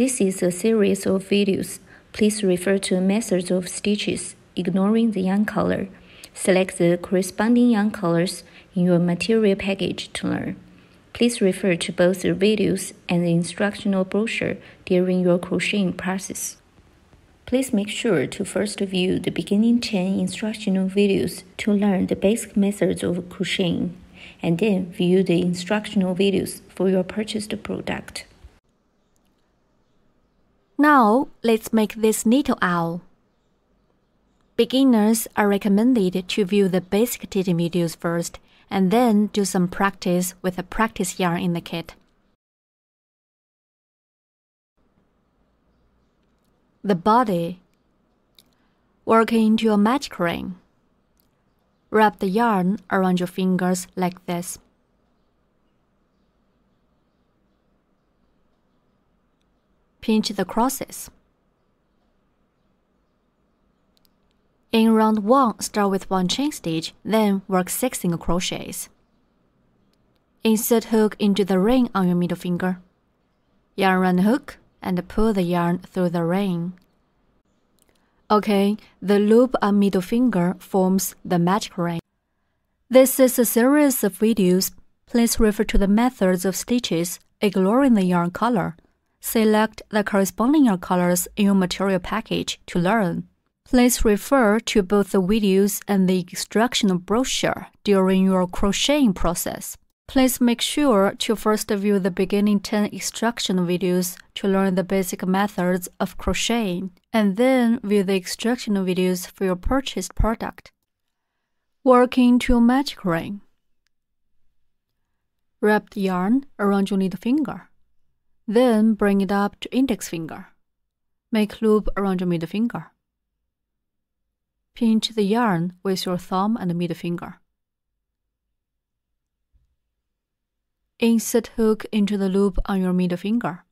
This is a series of videos. Please refer to methods of stitches, ignoring the yarn color. Select the corresponding yarn colors in your material package to learn. Please refer to both the videos and the instructional brochure during your crocheting process. Please make sure to first view the beginning 10 instructional videos to learn the basic methods of crocheting, and then view the instructional videos for your purchased product. Now, let's make this needle owl. Beginners are recommended to view the basic teaching videos first and then do some practice with a practice yarn in the kit. The body. Work into a magic ring. Wrap the yarn around your fingers like this. Pinch the crosses. In round 1, start with 1 chain stitch, then work 6 single crochets. Insert hook into the ring on your middle finger. Yarn around the hook and pull the yarn through the ring. Okay, the loop on middle finger forms the magic ring. This is a series of videos. Please refer to the methods of stitches, ignoring the yarn color. Select the corresponding colors in your material package to learn. Please refer to both the videos and the instructional brochure during your crocheting process. Please make sure to first view the beginning 10 instructional videos to learn the basic methods of crocheting, and then view the instructional videos for your purchased product. Working to a magic ring. Wrap the yarn around your needle finger. Then bring it up to index finger. Make loop around your middle finger. Pinch the yarn with your thumb and middle finger. Insert hook into the loop on your middle finger.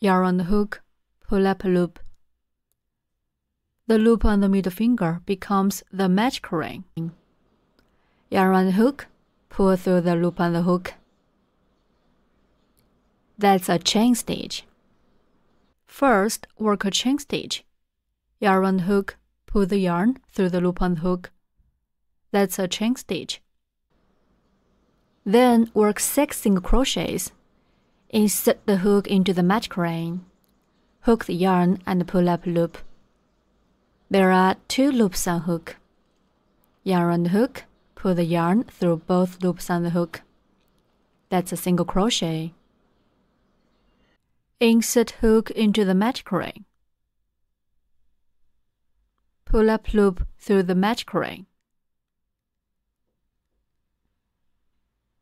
Yarn on the hook, pull up a loop. The loop on the middle finger becomes the magic ring. Yarn on the hook, pull through the loop on the hook. That's a chain stitch. First, work a chain stitch. Yarn on hook, pull the yarn through the loop on the hook. That's a chain stitch. Then work 6 single crochets. Insert the hook into the magic ring. Hook the yarn and pull up a loop. There are two loops on hook. Yarn on hook, pull the yarn through both loops on the hook. That's a single crochet. Insert hook into the magic ring. Pull up loop through the magic ring.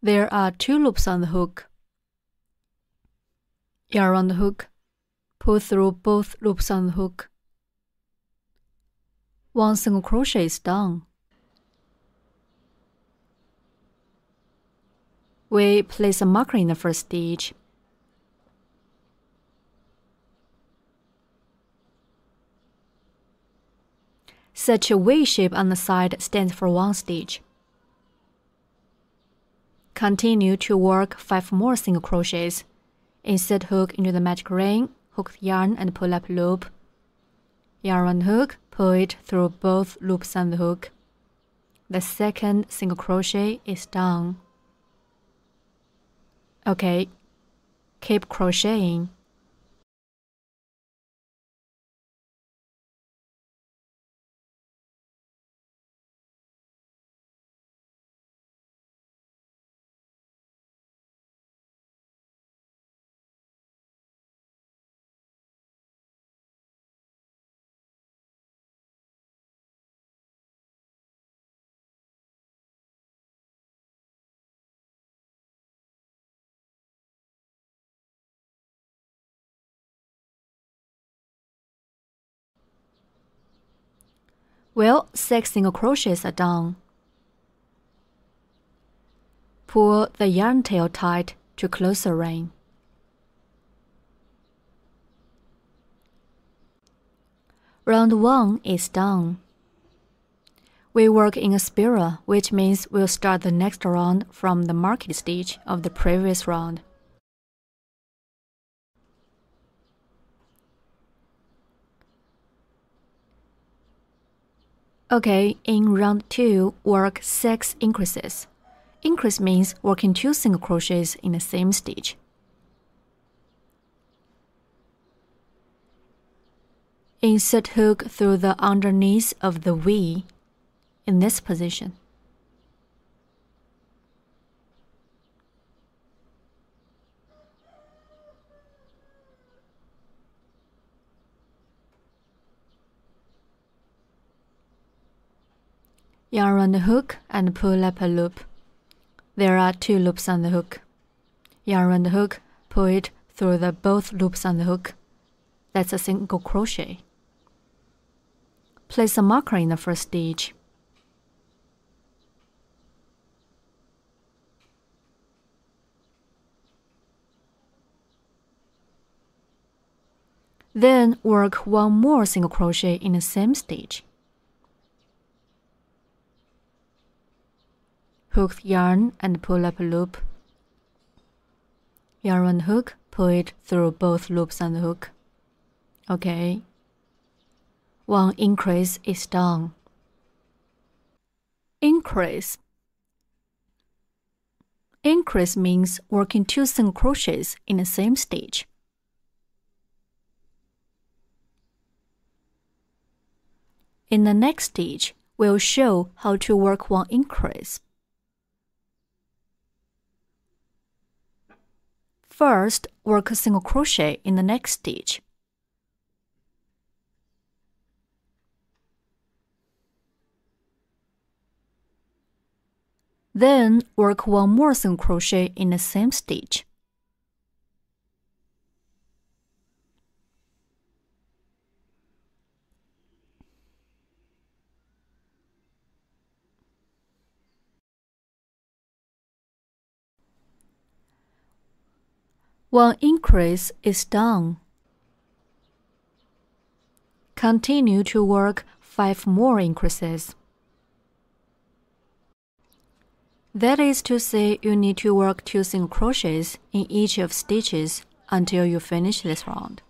There are two loops on the hook. Yarn on the hook. Pull through both loops on the hook. One single crochet is done. We place a marker in the first stitch. Such a V shape on the side stands for one stitch. Continue to work 5 more single crochets. Insert hook into the magic ring, hook the yarn and pull up loop. Yarn on hook, pull it through both loops on the hook. The second single crochet is done. Okay, keep crocheting. Well, six single crochets are done. Pull the yarn tail tight to close the ring. Round 1 is done. We work in a spiral, which means we'll start the next round from the marked stitch of the previous round. Okay, in round 2, work 6 increases. Increase means working 2 single crochets in the same stitch. Insert hook through the underneath of the V in this position. Yarn around the hook and pull up a loop. There are two loops on the hook. Yarn around the hook, pull it through the both loops on the hook. That's a single crochet. Place a marker in the first stitch. Then work one more single crochet in the same stitch. Hook yarn and pull up a loop. Yarn on hook, pull it through both loops the hook. Okay. One increase is done. Increase. Increase means working two single crochets in the same stitch. In the next stitch, we'll show how to work one increase. First, work a single crochet in the next stitch. Then work one more single crochet in the same stitch. One increase is done. Continue to work five more increases. That is to say, you need to work two single crochets in each of stitches until you finish this round.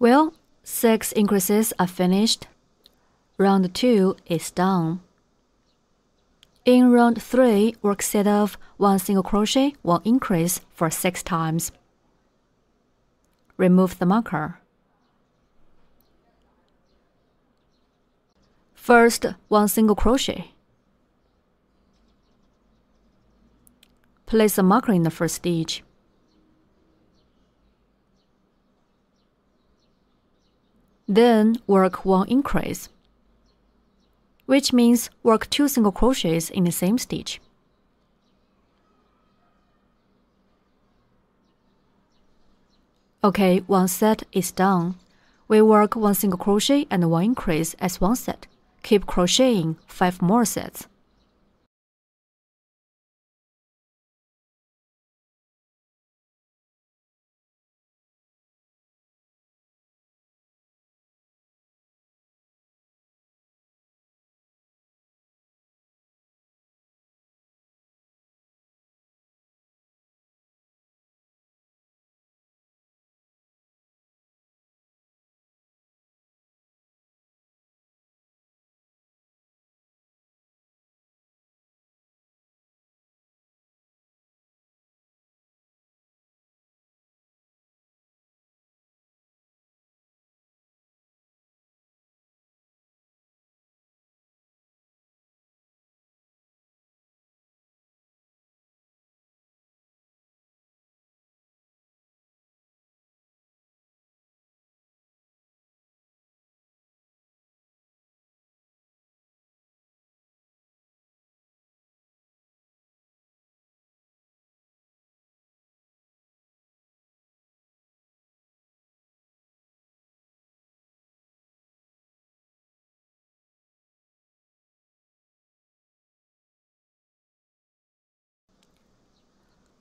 Well, six increases are finished. Round 2 is done. In round 3, work set of 1 single crochet, 1 increase for 6 times. Remove the marker. First, 1 single crochet. Place a marker in the first stitch. Then work one increase, which means work two single crochets in the same stitch. Okay, one set is done. We work one single crochet and one increase as one set. Keep crocheting five more sets.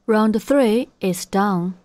Round 3 is done.